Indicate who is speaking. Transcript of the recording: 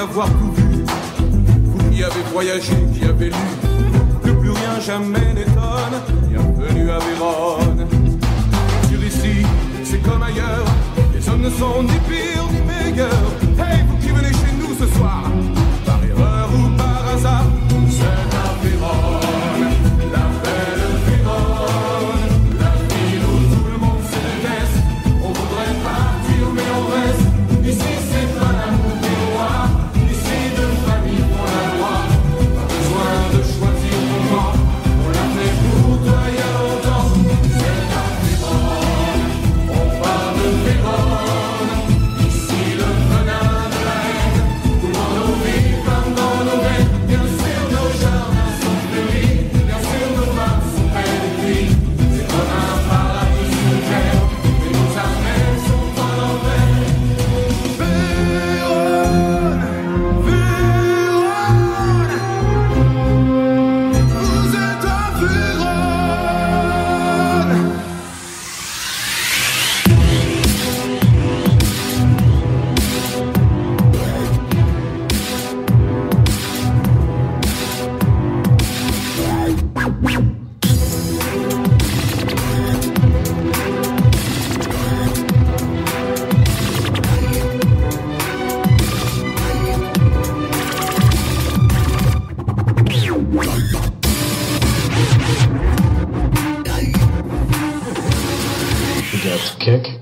Speaker 1: avoir tout vu. Vous qui avez voyagé, qui avez lu, que plus rien jamais n'étonne. kick.